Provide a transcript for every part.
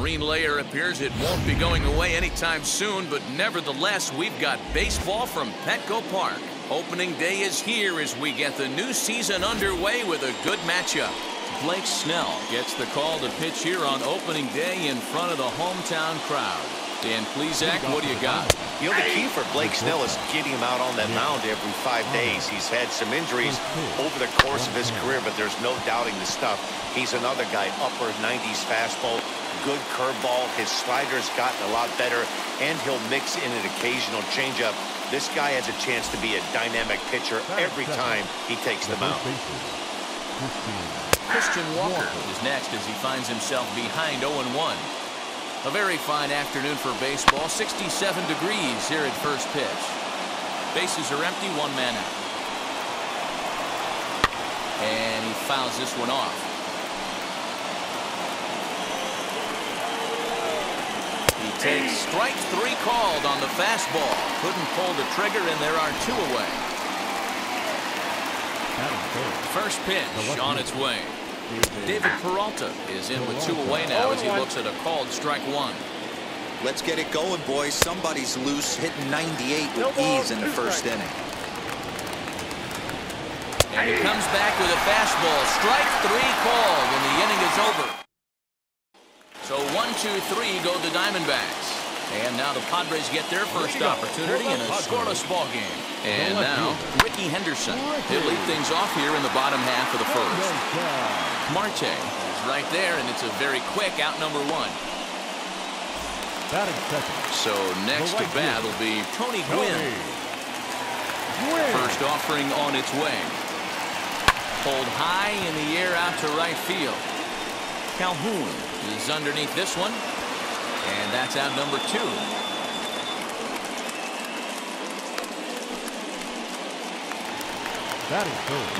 marine layer appears it won't be going away anytime soon, but nevertheless, we've got baseball from Petco Park. Opening day is here as we get the new season underway with a good matchup. Blake Snell gets the call to pitch here on opening day in front of the hometown crowd. Dan Plesac, what do you got? You know, the key for Blake Snell is getting him out on that mound every five days. He's had some injuries over the course of his career, but there's no doubting the stuff. He's another guy, upper 90s fastball, good curveball. His slider's gotten a lot better, and he'll mix in an occasional changeup. This guy has a chance to be a dynamic pitcher every time he takes the mound. Christian Walker is next as he finds himself behind 0-1. A very fine afternoon for baseball. 67 degrees here at first pitch. Bases are empty, one man out. And he fouls this one off. Takes strike three called on the fastball. Couldn't pull the trigger, and there are two away. First pitch on its way. David Peralta is in with two away now as he looks at a called strike one. Let's get it going, boys. Somebody's loose, hitting 98 with ease in the first inning. And he comes back with a fastball. Strike three called, and the inning is over. So one, two, three go the Diamondbacks. And now the Padres get their first opportunity in a scoreless ball game. And now Ricky Henderson. He'll lead things off here in the bottom half of the first. Marte is right there, and it's a very quick out number one. So next to bat will be Tony Gwynn. First offering on its way. Pulled high in the air out to right field. Calhoun is underneath this one. And that's out number two.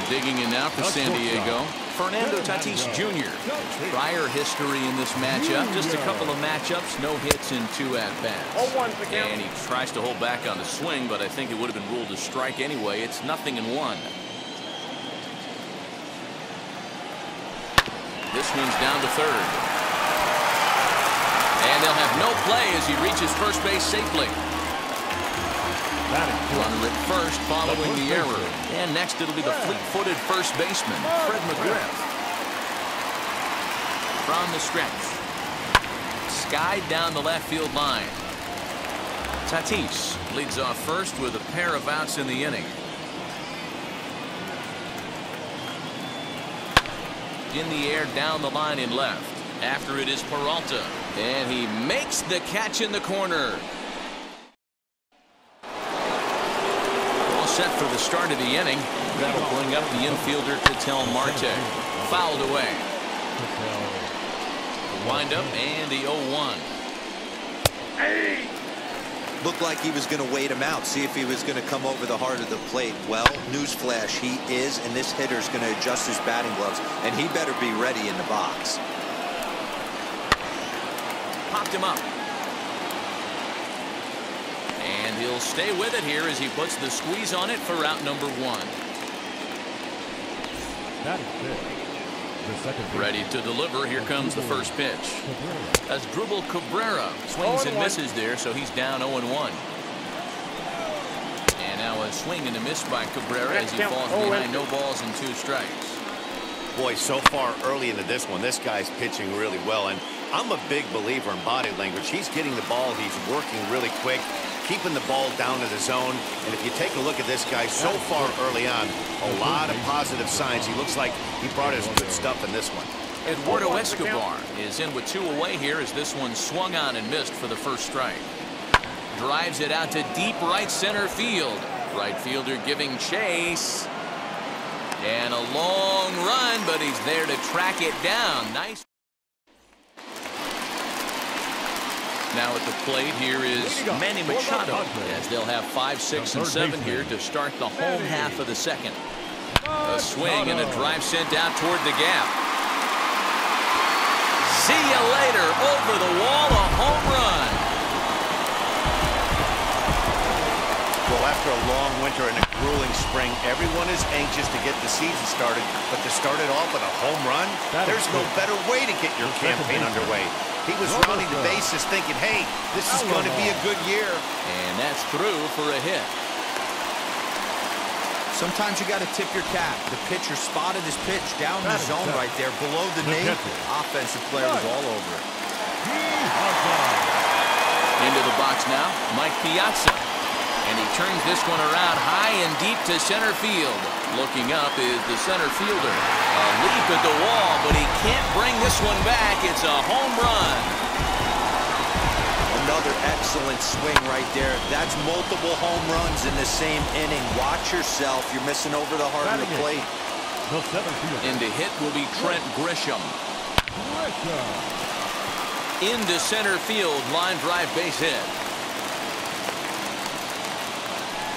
Digging in now for San Diego. Fernando Tatis Jr. Prior history in this matchup. Just a couple of matchups. No hits in two at-bats. And he tries to hold back on the swing, but I think it would have been ruled a strike anyway. It's nothing in one. One's down to third. And they'll have no play as he reaches first base safely. Runner at first following the error. And next it'll be the fleet-footed first baseman, Fred McGriff. From the stretch. Skied down the left field line. Tatis leads off first with a pair of outs in the inning. In the air down the line in left. After it is Peralta. And he makes the catch in the corner. All set for the start of the inning. That'll bring up the infielder Ketel Marte. Fouled away. Wind up and the 0-1. Looked like he was going to wait him out, see if he was going to come over the heart of the plate. Well, newsflash, he is, and this hitter is going to adjust his batting gloves, and he better be ready in the box. Popped him up. And he'll stay with it here as he puts the squeeze on it for route number one. Ready to deliver. Here comes the first pitch. As Asdrubal Cabrera swings and misses there, so he's down 0-1. And now a swing and a miss by Cabrera as he falls behind no balls and two strikes. Boy, so far early into this one, this guy's pitching really well. And I'm a big believer in body language. He's getting the ball. He's working really quick, keeping the ball down to the zone. And if you take a look at this guy so far early on, a lot of positive signs. He looks like he brought his good stuff in this one. Eduardo Escobar is in with two away here as this one swung on and missed for the first strike. Drives it out to deep right center field. Right fielder giving chase. And a long run, but he's there to track it down. Nice. Now at the plate here is Manny Machado as they'll have five, six, and seven here to start the home half of the second. A swing and a drive sent out toward the gap. See you later. Over the wall, a home run. After a long winter and a grueling spring. Everyone is anxious to get the season started, but to start it off with a home run, there's no better way to get your campaign underway. He was rounding the bases thinking, hey, this is going to be a good year. And that's through for a hit. Sometimes you got to tip your cap. The pitcher spotted his pitch down in the zone right there below the knee. Offensive player was all over it. Into the box now, Mike Piazza. And he turns this one around high and deep to center field. Looking up is the center fielder. A leap at the wall, but he can't bring this one back. It's a home run. Another excellent swing right there. That's multiple home runs in the same inning. Watch yourself. You're missing over the heart of the plate. Into hit will be Trent Grisham. Into center field, line drive base hit.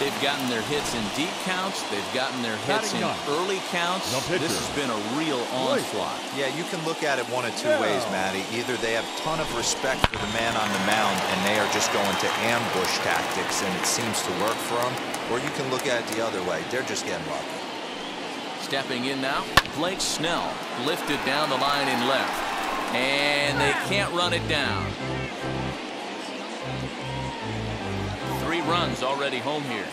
They've gotten their hits in deep counts. They've gotten their hits in early counts. This has been a real onslaught. Yeah, you can look at it one of two ways, Matty. Either they have a ton of respect for the man on the mound and they are just going to ambush tactics and it seems to work for them, or you can look at it the other way. They're just getting lucky. Stepping in now, Blake Snell lifted down the line in left. And they can't run it down. Runs already home here.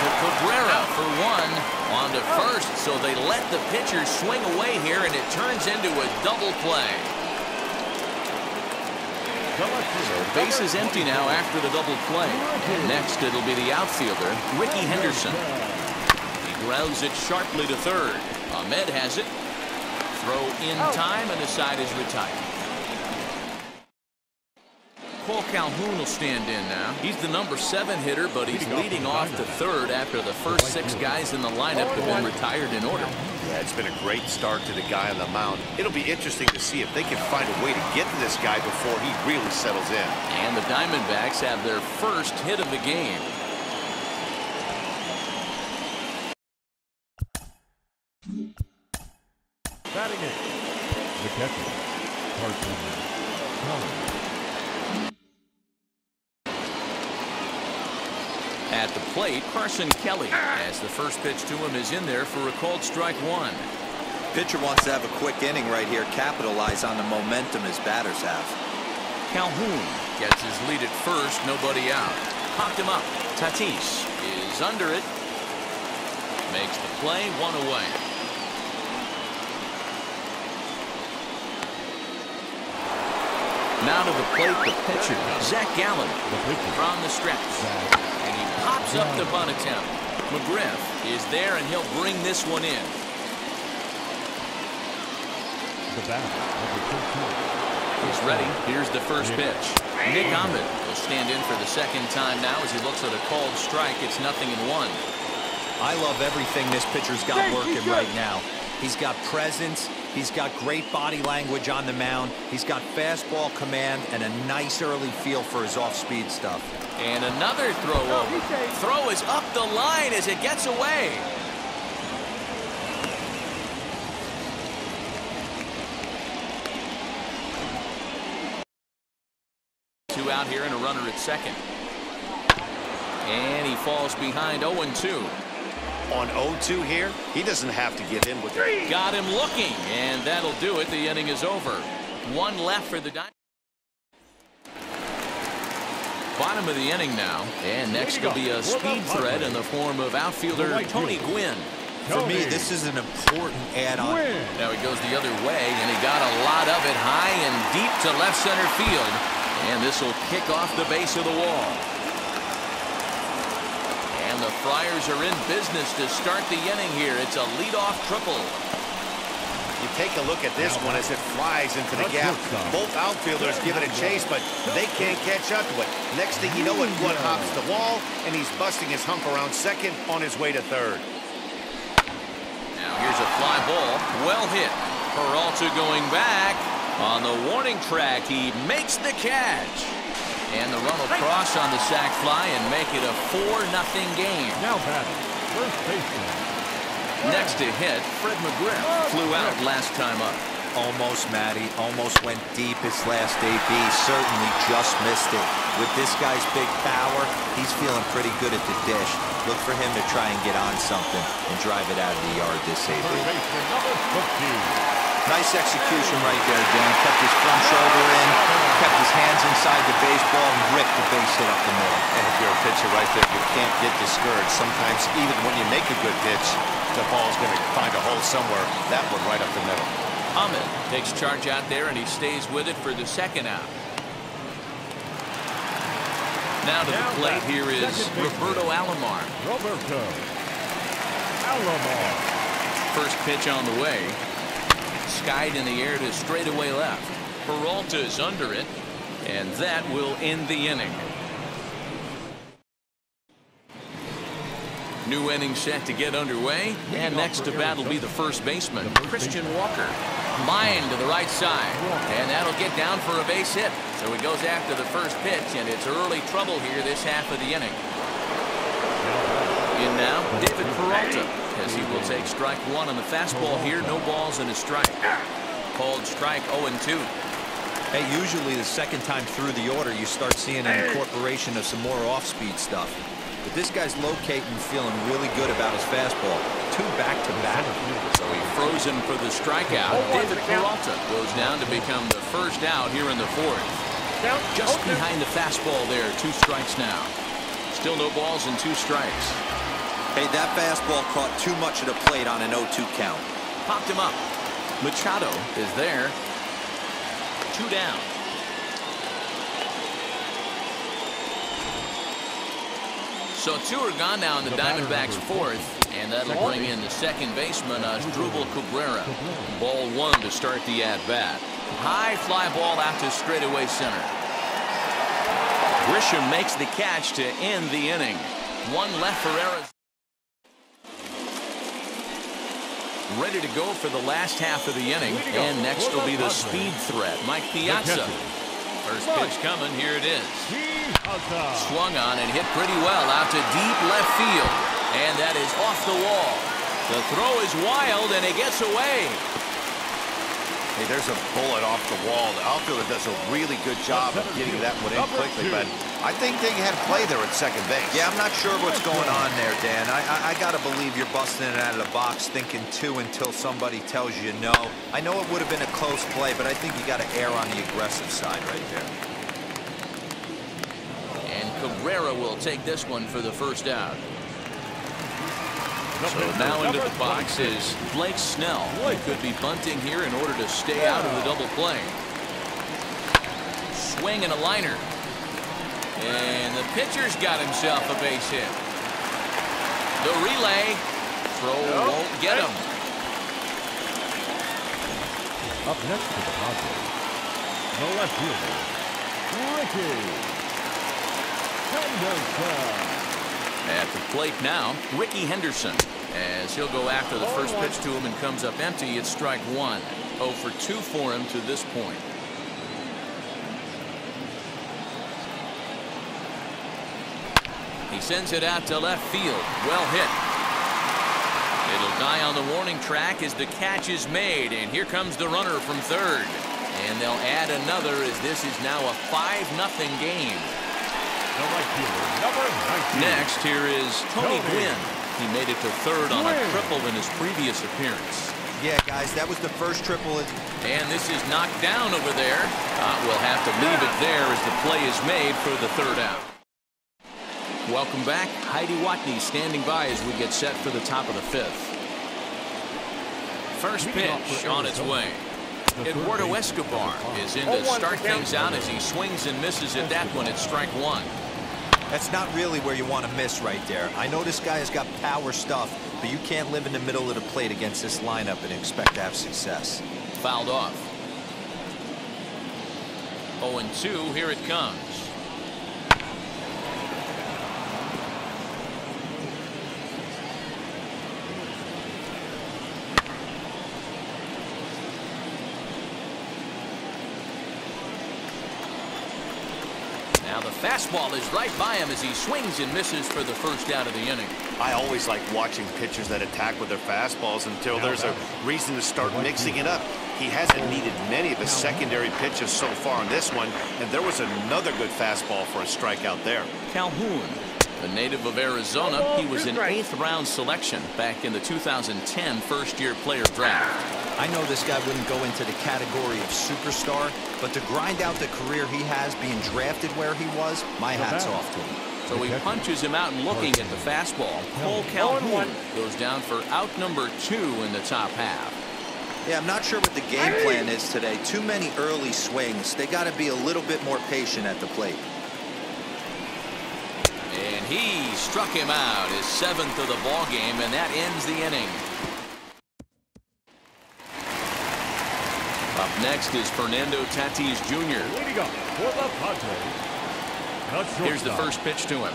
To Cabrera for one on to first, so they let the pitcher swing away here, and it turns into a double play. So base is empty now after the double play. And next it'll be the outfielder, Ricky Henderson. He grounds it sharply to third. Ahmed has it. Throw in oh. time and the side is retired. Cole Calhoun will stand in now. He's the number seven hitter, but he's leading off to third after the first six guys in the lineup have been retired in order. Yeah, it's been a great start to the guy on the mound. It'll be interesting to see if they can find a way to get to this guy before he really settles in. And the Diamondbacks have their first hit of the game. The catcher, Carson Kelly. At the plate, Carson Kelly, as the first pitch to him is in there for a called strike one. Pitcher wants to have a quick inning right here, capitalize on the momentum his batters have. Calhoun gets his lead at first, nobody out. Popped him up. Tatis is under it. Makes the play, one away. Now to the plate, the pitcher, Zach Gallen, from the stretch. And he pops up the bunt attempt. McGriff is there, and he'll bring this one in. The bat, number 13. He's ready. Here's the first pitch. Nick Ahmed will stand in for the second time now as he looks at a called strike. It's nothing in one. I love everything this pitcher's got working right now. He's got presence. He's got great body language on the mound. He's got fastball command and a nice early feel for his off-speed stuff. And another throw oh, over. Throw is up the line as it gets away. Two out here and a runner at second. And he falls behind 0-2. On 0-2 here, he doesn't have to give in with it. Got him looking, and that'll do it. The inning is over. One left for the Diamondbacks. Bottom of the inning now, and next will be a speed threat in the form of outfielder Tony Gwynn. For me, this is an important add-on. Now he goes the other way, and he got a lot of it high and deep to left center field. And this will kick off the base of the wall. And the Friars are in business to start the inning here. It's a leadoff triple. You take a look at this one as it flies into the gap. Both outfielders give it a chase, but they can't catch up to it. Next thing you know it, one hops the wall, and he's busting his hump around second on his way to third. Now here's a fly ball. Well hit. Peralta going back. On the warning track, he makes the catch. And the run will cross on the sac fly and make it a 4-0 game. Now batting, first baseman. Next to hit, Fred McGriff oh, flew out last time up. almost, Matty. Almost went deep his last AB. Certainly just missed it. With this guy's big power, he's feeling pretty good at the dish. Look for him to try and get on something and drive it out of the yard this AB. Third baseman number 15. Nice execution right there, Dan. Kept his front shoulder in, kept his hands inside the baseball, and ripped the base hit up the middle. And if you're a pitcher right there, you can't get discouraged. Sometimes even when you make a good pitch, the ball's going to find a hole somewhere. That one right up the middle. Ahmed takes charge out there, and he stays with it for the second out. Now to the plate here is. Roberto Alomar. Roberto Alomar. First pitch on the way. Skied in the air to straightaway left. Peralta is under it, and that will end the inning. New inning set to get underway, and next to bat will be the first baseman, Christian Walker. Line to the right side, and that'll get down for a base hit. So he goes after the first pitch, and it's early trouble here this half of the inning. In now, Peralta, as he will take strike one on the fastball here. No balls and a strike. Called strike 0-2. Hey, usually the second time through the order, you start seeing an incorporation of some more off-speed stuff. But this guy's locating, feeling really good about his fastball. Two back-to-back. So he froze him for the strikeout. David Peralta goes down to become the first out here in the fourth. Just behind the fastball there, two strikes now. Still no balls and two strikes. Hey, that fastball caught too much of the plate on an 0-2 count. Popped him up. Machado is there. Two down. So two are gone now in the The Diamondbacks' fourth, and that'll bring in the second baseman, uh, Asdrubal Cabrera. Ball one to start the at-bat. High fly ball out to straightaway center. Grisham makes the catch to end the inning. One left for Arizona. Ready to go for the last half of the inning. And next will be the speed threat, Mike Piazza. First pitch coming, here it is. Swung on and hit pretty well out to deep left field. And that is off the wall. The throw is wild and it gets away. Hey, there's a bullet off the wall. The outfielder does a really good job of getting that one in quickly, but I think they had play there at second base. Yeah, I'm not sure what's going on there, Dan. I, I, I got to believe you're busting it out of the box thinking two until somebody tells you no. I know it would have been a close play, but I think you got to err on the aggressive side right there. And Cabrera will take this one for the first out. So now into the box is Blake Snell. He could be bunting here in order to stay out of the double play. Swing and a liner. And the pitcher's got himself a base hit. The relay. Throw won't get him. Up next to the Padres, the left fielder, Ricky Henderson. At the plate now, Ricky Henderson. As he'll go after the first pitch to him and comes up empty, it's strike one. 0 for 2 for him to this point. He sends it out to left field. Well hit. It'll die on the warning track as the catch is made. And here comes the runner from third. And they'll add another as this is now a 5 nothing game. The right fielder, number 19. Next, here is Tony Tony. Gwynn. He made it to third on a triple in his previous appearance. Yeah, guys, that was the first triple. And this is knocked down over there. Uh, we'll have to leave it there as the play is made for the third out. Welcome back. Heidi Watney standing by as we get set for the top of the fifth. First pitch on its way. Eduardo Escobar is in to start things out as he swings and misses at that one at strike one. That's not really where you want to miss right there. I know this guy has got power stuff, but you can't live in the middle of the plate against this lineup and expect to have success. Fouled off. 0 and 2. Here it comes. Now the fastball is right by him as he swings and misses for the first out of the inning. I always like watching pitchers that attack with their fastballs until there's a reason to start mixing it up. He hasn't needed many of his secondary pitches so far on this one, and there was another good fastball for a strikeout there. Calhoun, a native of Arizona, he was an eighth-round selection back in the 2010 first-year player draft. I know this guy wouldn't go into the category of superstar, but to grind out the career he has being drafted where he was, my hat's off to him. So he punches him out and looking at the fastball. Cole Calhoun goes down for out number two in the top half. Yeah, I'm not sure what the game plan is today. Too many early swings. They got to be a little bit more patient at the plate. And he struck him out, his seventh of the ball game, and that ends the inning. Up next is Fernando Tatis Jr. Leading up for the Padres. Here's the first pitch to him.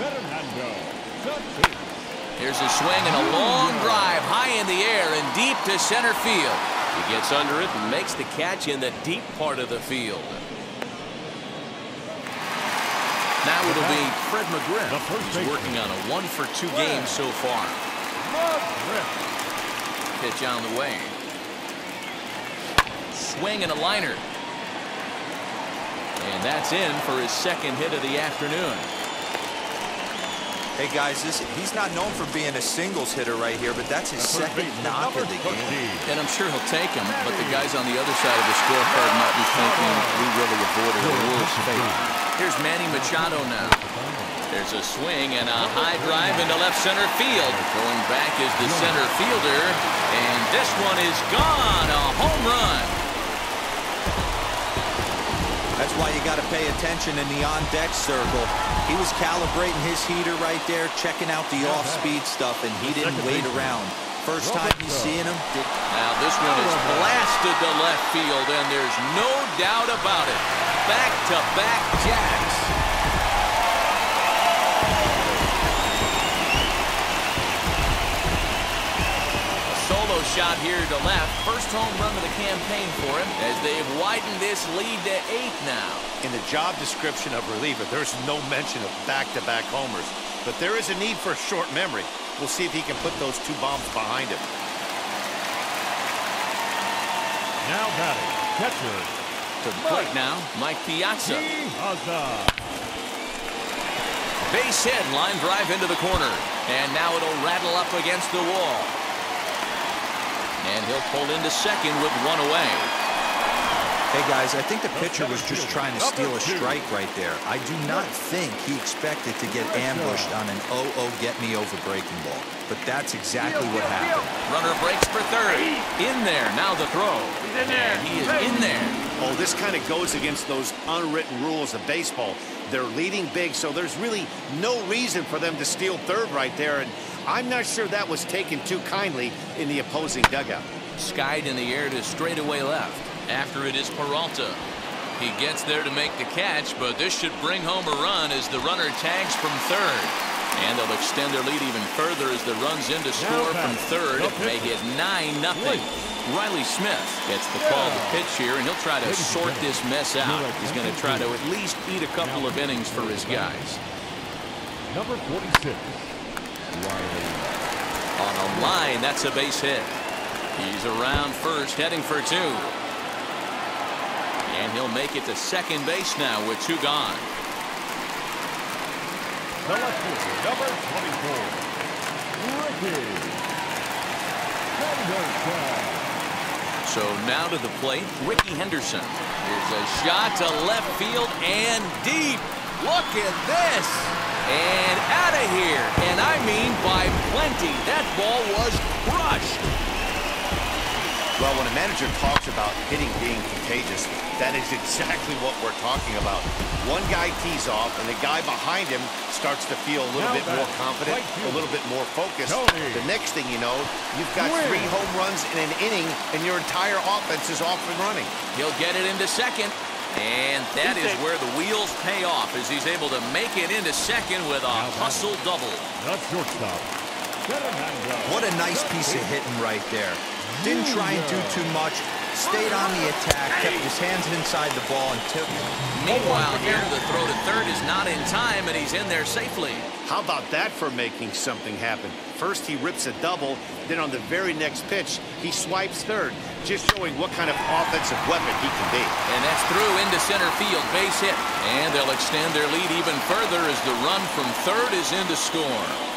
Here's a swing and a long drive high in the air and deep to center field. He gets under it and makes the catch in the deep part of the field. Now it'll be Fred McGriff. He's working on a one for two game so far. Pitch on the way swing and a liner. And that's in for his second hit of the afternoon. Hey guys, this, he's not known for being a singles hitter right here, but that's his second knock of the game. And I'm sure he'll take him, but the guys on the other side of the scorecard might be thinking we really avoided a worse fate. Here's Manny Machado now. There's a swing and a high drive into left center field. Going back is the center fielder, and this one is gone. A home run. That's why you got to pay attention in the on-deck circle. He was calibrating his heater right there, checking out the off-speed stuff, and he didn't wait around. First time he's seeing him. Now this one is blasted to left field, and there's no doubt about it. Back-to-back -back jacks. Shot here to left. First home run of the campaign for him as they've widened this lead to eight now. In the job description of reliever, there's no mention of back-to-back -back homers. But there is a need for short memory. We'll see if he can put those two bombs behind him. Now batting, catcher. To the plate now, Mike Piazza. Base hit, line drive into the corner. And now it'll rattle up against the wall. And he'll pull into second with one away. Hey, guys, I think the pitcher was just trying to steal a strike right there. I do not think he expected to get ambushed on an 0-0 get-me-over breaking ball. But that's exactly what happened. Runner breaks for third. In there. Now the throw. And he is in there. Oh, this kind of goes against those unwritten rules of baseball. They're leading big, so there's really no reason for them to steal third right there. And I'm not sure that was taken too kindly in the opposing dugout. Skied in the air to straightaway left. After it is Peralta. He gets there to make the catch, but this should bring home a run as the runner tags from third. And they'll extend their lead even further as the runs in to score from third, make it 9 nothing. Riley Smith gets the call to pitch here, and he'll try to sort this mess out. He's going to try to at least eat a couple of innings for his guys. Number 46, Riley. On a line, that's a base hit. He's around first, heading for two. And he'll make it to second base now with two gone. Selected number 24, Ricky Henderson. So now to the plate, Ricky Henderson. Here's a shot to left field and deep. Look at this. And out of here. And I mean by plenty. That ball was crushed. Well, when a manager talks about hitting being contagious, that is exactly what we're talking about. One guy tees off, and the guy behind him starts to feel a little Now bit more confident, a little bit more focused. Tony. The next thing you know, you've got Gwynn. three home runs in an inning, and your entire offense is off and running. He'll get it into second. And that is where the wheels pay off as he's able to make it into second with a hustle double. The shortstop, Fernando. What a nice piece of hitting right there. Didn't try and do too much. Stayed on the attack, kept his hands inside the ball, and took it. Meanwhile, here, the throw to third is not in time, and he's in there safely. How about that for making something happen? First, he rips a double. Then on the very next pitch, he swipes third, just showing what kind of offensive weapon he can be. And that's through into center field, base hit. And they'll extend their lead even further as the run from third is in to score.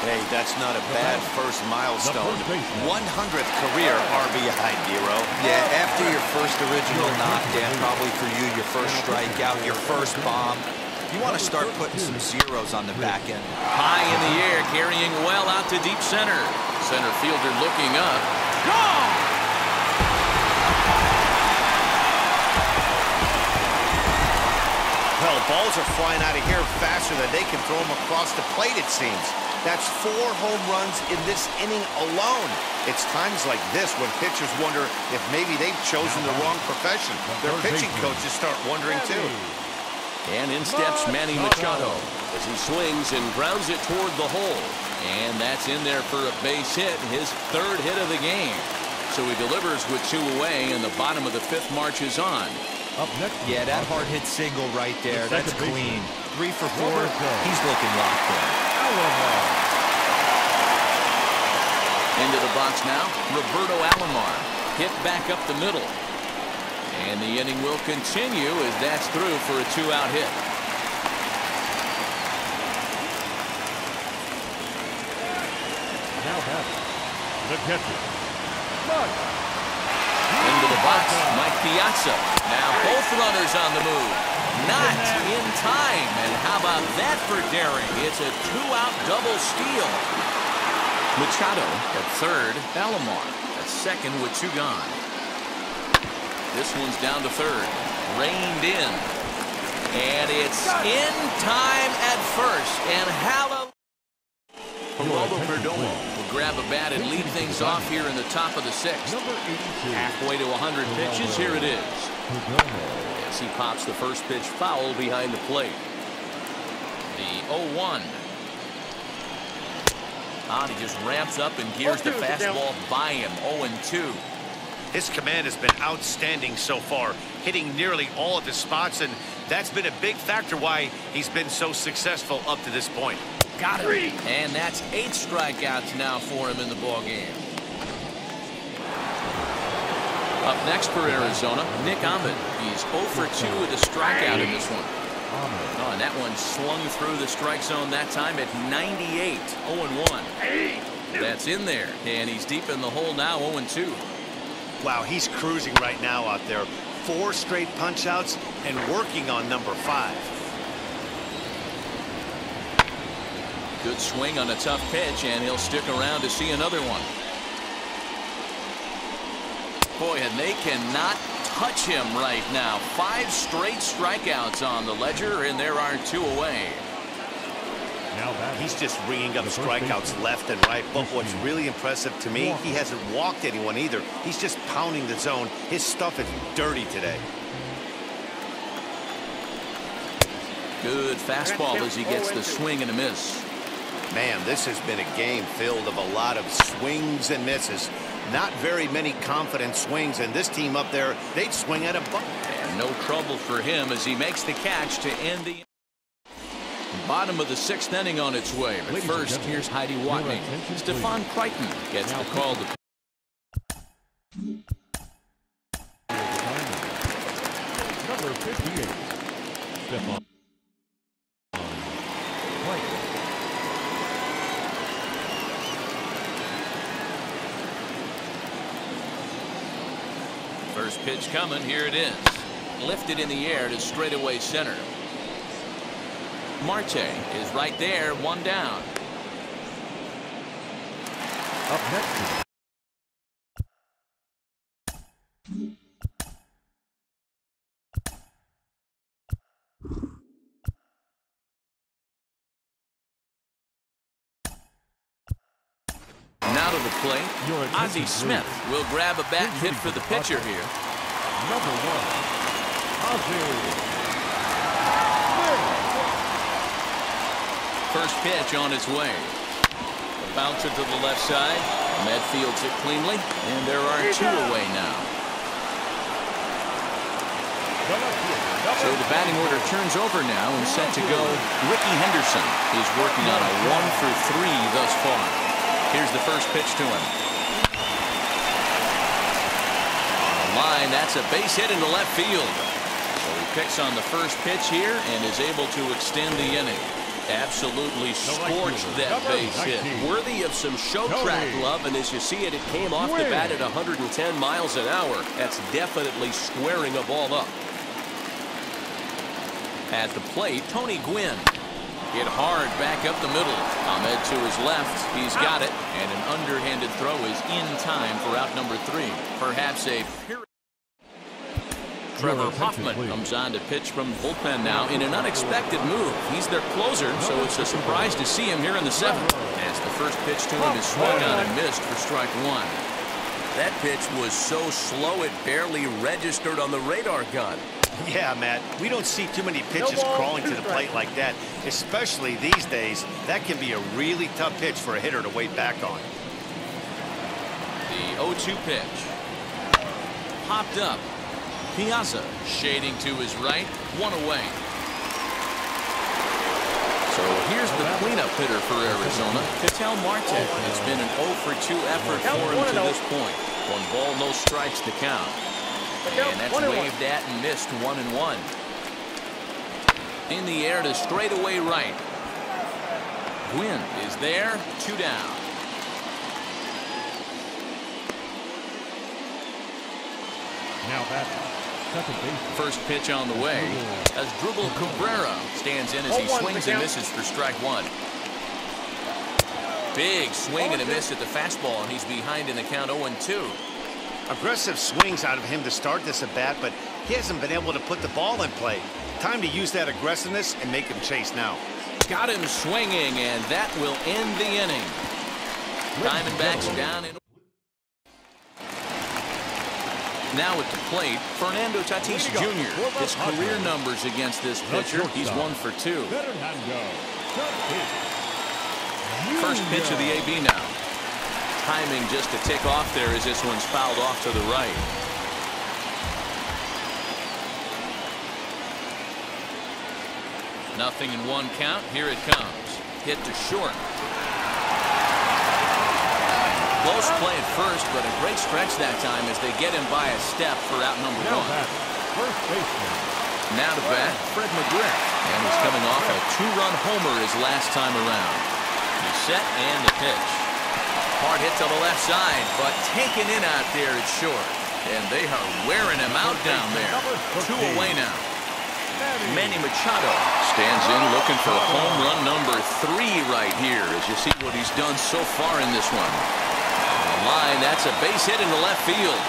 Hey, that's not a bad first milestone. The first baseman. 100th career RBI, Dero. Yeah, after your first original knockdown, probably for you, your first strikeout, your first bomb, you want to start putting some zeros on the back end. High in the air, carrying well out to deep center. Center fielder looking up. Gone! Well, balls are flying out of here faster than they can throw them across the plate, it seems. That's four home runs in this inning alone. It's times like this when pitchers wonder if maybe they've chosen the wrong profession. Their pitching coaches start wondering, too. And in steps Manny Machado as he swings and grounds it toward the hole. And that's in there for a base hit, his third hit of the game. So he delivers with two away, and the bottom of the fifth marches on. Up next. Yeah, that hard hit single right there, that's clean. Three for four, he's looking locked in. Alomar. Into the box now, Roberto Alomar. Hit back up the middle. And the inning will continue as that's through for a two-out hit. Now batting. The catcher. Mike. Into the box, Mike Piazza. Now both runners on the move. Not in time. And how about that for daring? It's a two-out double steal. Machado at third. Alomar at second with two gone. This one's down to third. Reined in. And it's in time at first. And hallelujah. Geraldo Perdomo will grab a bat and lead things off here in the top of the sixth. Halfway to 100 pitches, here it is. Perdomo. As he pops the first pitch foul behind the plate. The 0-1. Ah, he just ramps up and gears the fastball by him. 0-2. His command has been outstanding so far, hitting nearly all of his spots, and that's been a big factor why he's been so successful up to this point. Got him. And that's eight strikeouts now for him in the ball game. Up next for Arizona, Nick Ahmed. He's 0 for 2 with a strikeout in this one. Oh, and that one slung through the strike zone that time at 98. 0-1. That's in there. And he's deep in the hole now, 0-2. Wow, he's cruising right now out there. Four straight punch-outs and working on number five. Good swing on a tough pitch, and he'll stick around to see another one. Boy, and they cannot touch him right now. Five straight strikeouts on the ledger, and there are two away. Now batting. He's just ringing up strikeouts left and right. But what's really impressive to me, he hasn't walked anyone either. He's just pounding the zone. His stuff is dirty today. Good fastball as he gets the swing and a miss. Man, this has been a game filled of a lot of swings and misses. Not very many confident swings, and this team up there, they'd swing at a buck. And no trouble for him as he makes the catch to end the bottom of the sixth inning on its way. But Ladies first, here's Heidi your Watney. attention, Stefan Crichton gets the call to Number 58. Stefan. White. First pitch coming. Here it is. Lifted in the air to straightaway center. Marte is right there, one down. Up next. Now to the plate. Ozzie Smith will grab a bat hit for the pitcher here. Number one. Ozzie. First pitch on its way. Bouncer to the left side. Ahmed fields it cleanly, and there are two away now. So the batting order turns over now and set to go. Ricky Henderson is working on a one for three thus far. Here's the first pitch to him. On line, that's a base hit into left field. So he picks on the first pitch here and is able to extend the inning. Absolutely scorched that base hit. Worthy of some show track love, and as you see it, it came off the bat at 110 miles an hour. That's definitely squaring a ball up. At the plate, Tony Gwynn. Hit hard back up the middle. Ahmed to his left. He's got it. And an underhanded throw is in time for out number three. Perhaps a Trevor Hoffman comes on to pitch from the bullpen now in an unexpected move. He's their closer, so it's a surprise to see him here in the seventh. As the first pitch to him is swung on and missed for strike one. That pitch was so slow it barely registered on the radar gun. Yeah, Matt, we don't see too many pitches crawling to the plate like that, especially these days. That can be a really tough pitch for a hitter to wait back on. The 0-2 pitch. Popped up. Piazza shading to his right. One away. So here's the cleanup hitter for Arizona, Ketel Marte. It's been an 0 for 2 effort for him to this point. One ball, no strikes to count. And that's waved at and missed one and one. In the air to straightaway right. Gwynn is there, two down. Now that second base. First pitch on the way as Asdrubal Cabrera stands in as he swings and misses for strike one. Big swing and a miss at the fastball, and he's behind in the count 0-2. Aggressive swings out of him to start this at bat, but he hasn't been able to put the ball in play. Time to use that aggressiveness and make him chase now. Got him swinging, and that will end the inning. Diamondbacks down in. Now at the plate, Fernando Tatis Jr. His career numbers against this pitcher, he's one for two. First pitch of the AB now. Timing just to tick off there as this one's fouled off to the right. Nothing in one count. Here it comes. Hit to short. Close play at first, but a great stretch that time as they get him by a step for out number Now one. first baseman. Now to bat, Fred McGriff. And he's coming off a two-run homer his last time around. He's set and the pitch. Hard hit to the left side, but taken in out there it's short. And they are wearing him out down there. Two away now. Manny Machado stands in looking for a home run number three right here as you see what he's done so far in this one. On line, that's a base hit into left field.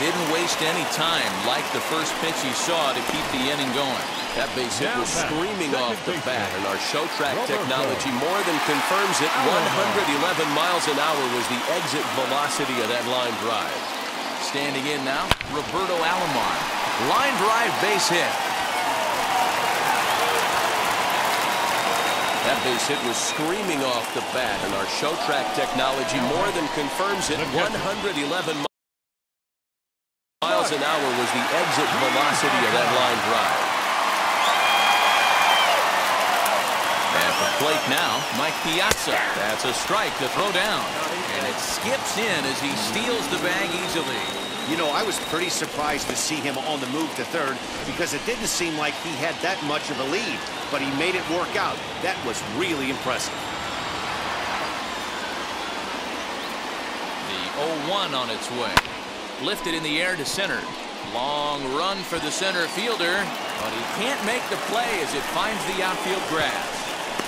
Didn't waste any time like the first pitch he saw to keep the inning going. That base hit was screaming off the bat, and our show track technology more than confirms it. 111 miles an hour was the exit velocity of that line drive. Standing in now, Roberto Alomar. Line drive base hit. That base hit was screaming off the bat, and our show track technology more than confirms it. 111 miles an hour was the exit velocity of that line drive. At the plate now, Mike Piazza. That's a strike to throw down. And it skips in as he steals the bag easily. You know, I was pretty surprised to see him on the move to third because it didn't seem like he had that much of a lead, but he made it work out. That was really impressive. The 0-1 on its way. Lifted in the air to center. Long run for the center fielder, but he can't make the play as it finds the outfield grass.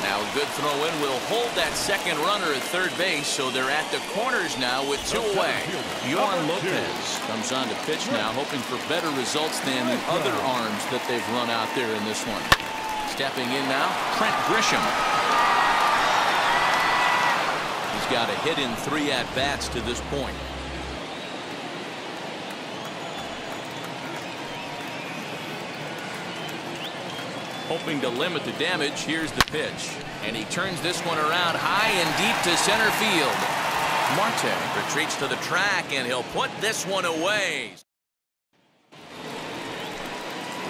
Now a good throw in will hold that second runner at third base, so they're at the corners now with two away. Yoan Lopez comes on to pitch now, hoping for better results than the other arms that they've run out there in this one. Stepping in now, Trent Grisham. He's got a hit in three at-bats to this point. Hoping to limit the damage, here's the pitch. And he turns this one around high and deep to center field. Marte retreats to the track, and he'll put this one away.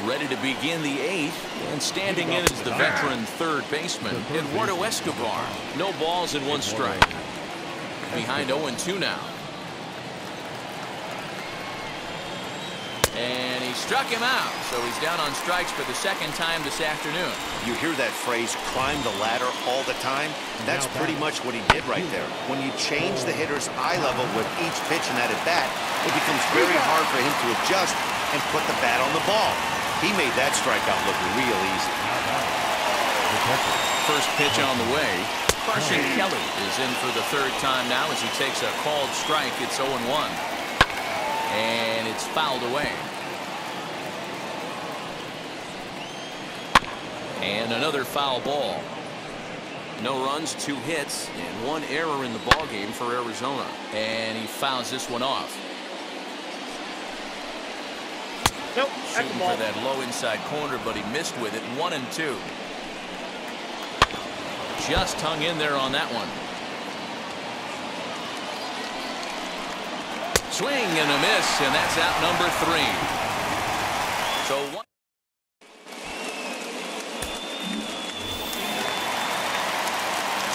Ready to begin the eighth, and standing in is the veteran third baseman, Eduardo Escobar. No balls in one strike. Behind 0-2 now. And he struck him out, so he's down on strikes for the second time this afternoon. You hear that phrase, climb the ladder all the time? That's pretty much what he did right there. When you change the hitter's eye level with each pitch in that at-bat, it becomes very hard for him to adjust and put the bat on the ball. He made that strikeout look real easy. First pitch on the way. Carson Kelly is in for the third time now as he takes a called strike. It's 0-1. And it's fouled away. And another foul ball. No runs, two hits, and one error in the ball game for Arizona. And he fouls this one off. Nope, Shooting for that low inside corner, but he missed with it. One and two. Just hung in there on that one. Swing and a miss, and that's out number three. So one.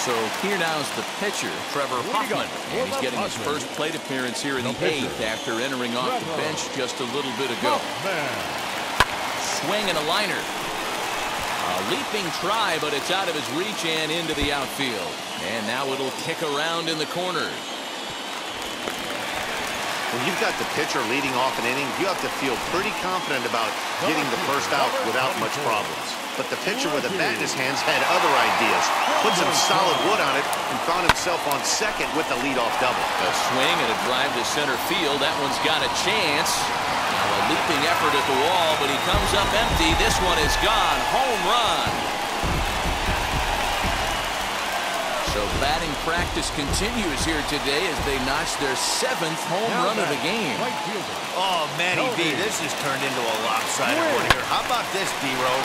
So here now is the pitcher, Trevor Hoffman, and he's getting his first plate appearance here in the eighth after entering off the bench just a little bit ago. Swing and a liner. A leaping try, but it's out of his reach and into the outfield. And now it'll kick around in the corner. When you've got the pitcher leading off an inning, you have to feel pretty confident about getting the first out without much problems. But the pitcher with a bat in his hands had other ideas. Put some solid wood on it and found himself on second with the leadoff double. A swing and a drive to center field. That one's got a chance. Now a leaping effort at the wall, but he comes up empty. This one is gone. Home run. So batting practice continues here today as they notch their seventh home run of the game. Oh, Matty V, this has turned into a lopsided one here. How about this, D-Row?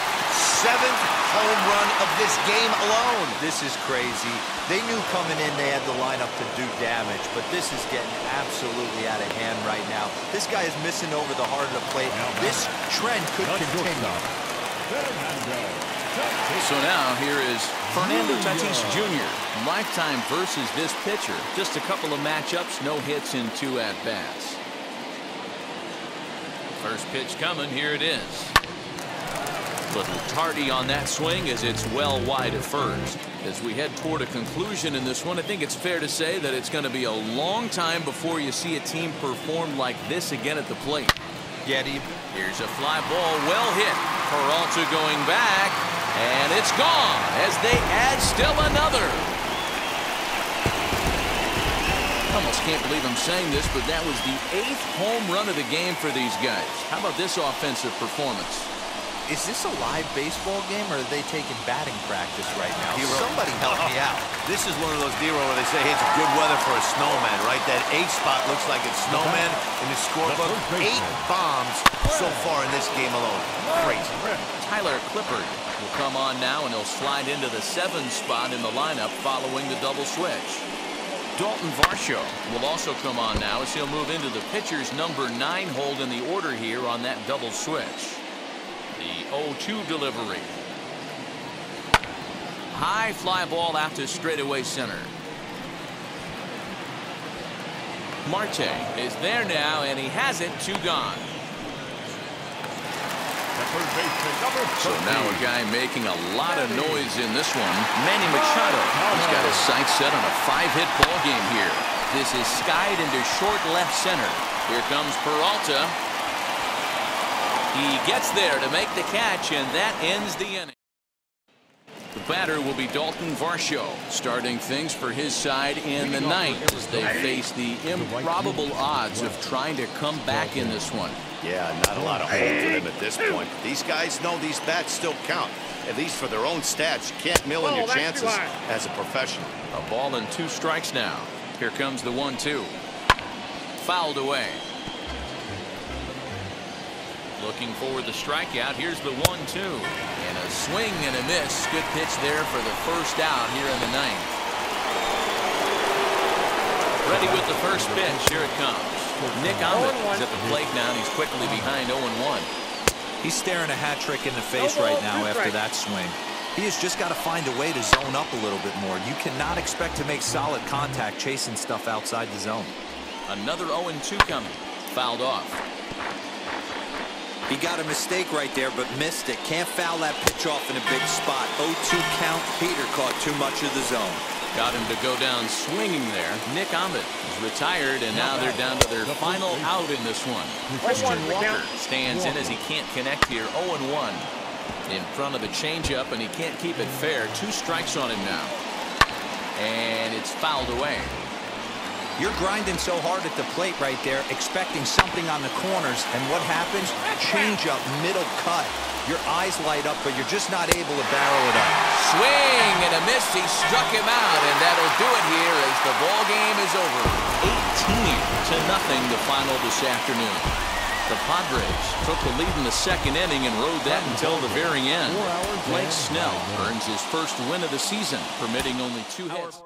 Seventh home run of this game alone. This is crazy. They knew coming in they had the lineup to do damage, but this is getting absolutely out of hand right now. This guy is missing over the heart of the plate. This trend could continue. So now here is Fernando Tatis Jr. Lifetime versus this pitcher. Just a couple of matchups, no hits in two at-bats. First pitch coming, here it is. Little tardy on that swing as it's well wide at first. As we head toward a conclusion in this one, I think it's fair to say that it's going to be a long time before you see a team perform like this again at the plate. Getty. Here's a fly ball, well hit. Peralta going back, and it's gone as they add still another. Almost can't believe I'm saying this, but that was the eighth home run of the game for these guys. How about this offensive performance? Is this a live baseball game or are they taking batting practice right now? Hero. Somebody help me out. This is one of those D-Row where they say, hey, it's good weather for a snowman, right? That eight spot looks like it's snowman in the scorebook. Eight bombs so far in this game alone. Crazy. Tyler Clippard will come on now, and he'll slide into the seventh spot in the lineup following the double switch. Dalton Varsho will also come on now as he'll move into the pitcher's number nine hold in the order here on that double switch. The 0-2 delivery. High fly ball out to straightaway center. Marte is there now, and he has it, two gone. So now a guy making a lot of noise in this one. Manny Machado. He's got his sights set on a five-hit ball game here. This is skied into short left center. Here comes Peralta. He gets there to make the catch, and that ends the inning. The batter will be Dalton Varsho, starting things for his side in the ninth as they face the improbable odds of trying to come back in this one. Yeah, not a lot of hope for them at this point. These guys know these bats still count, at least for their own stats. You can't mill in oh, your chances as a professional. A ball and two strikes now. Here comes the one-two. Fouled away. Looking for the strikeout. Here's the one-two. And a swing and a miss. Good pitch there for the first out here in the ninth. Ready with the first pitch. Here it comes. Nick Ahmed is at the plate now. And he's quickly behind 0-1. He's staring a hat trick in the face right now after that swing. He has just got to find a way to zone up a little bit more. You cannot expect to make solid contact chasing stuff outside the zone. Another 0-2 coming. Fouled off. He got a mistake right there, but missed it. Can't foul that pitch off in a big spot. 0-2 count. Peter caught too much of the zone. Got him to go down swinging there. Nick Ahmed is retired, and now they're down to their final out in this one. Christian Walker stands in as he can't connect here. 0-1 in front of the changeup, and he can't keep it fair. Two strikes on him now. And it's fouled away. You're grinding so hard at the plate right there, expecting something on the corners, and what happens? Changeup, middle cut. Your eyes light up, but you're just not able to barrel it up. Swing and a miss. He struck him out, and that'll do it here as the ball game is over. 18 to nothing the final this afternoon. The Padres took the lead in the second inning and rode that until the very end. Blake Snell earns his first win of the season, permitting only two hits.